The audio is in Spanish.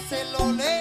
se lo leo.